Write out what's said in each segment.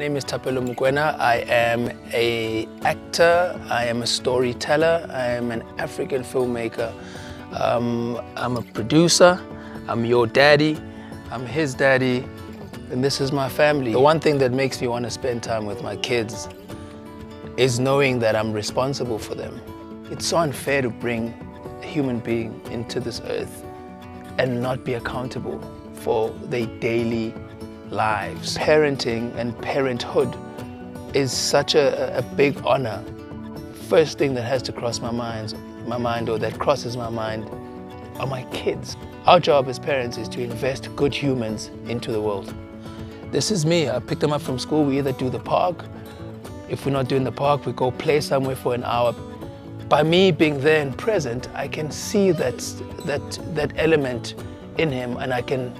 name is Thapelo Mokoena. I am a actor, I am a storyteller, I am an African filmmaker. Um, I'm a producer, I'm your daddy, I'm his daddy, and this is my family. The one thing that makes me want to spend time with my kids is knowing that I'm responsible for them. It's so unfair to bring a human being into this earth and not be accountable for their daily lives. Parenting and parenthood is such a, a big honor. First thing that has to cross my mind, my mind or that crosses my mind are my kids. Our job as parents is to invest good humans into the world. This is me. I pick them up from school. We either do the park. If we're not doing the park, we go play somewhere for an hour. By me being there and present, I can see that, that, that element in him and I can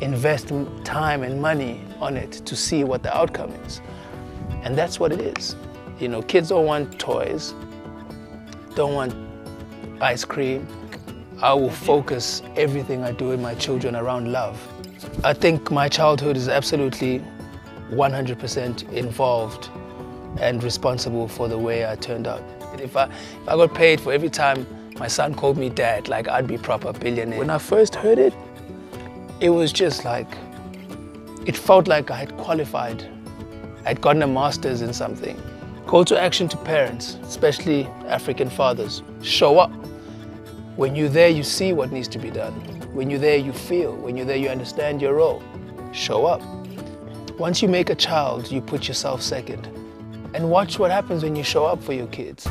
invest time and money on it to see what the outcome is. And that's what it is. You know, kids don't want toys, don't want ice cream. I will focus everything I do with my children around love. I think my childhood is absolutely 100% involved and responsible for the way I turned out. If I, if I got paid for every time my son called me dad, like I'd be proper billionaire. When I first heard it, it was just like, it felt like I had qualified. I'd gotten a master's in something. Call to action to parents, especially African fathers. Show up. When you're there, you see what needs to be done. When you're there, you feel. When you're there, you understand your role. Show up. Once you make a child, you put yourself second. And watch what happens when you show up for your kids.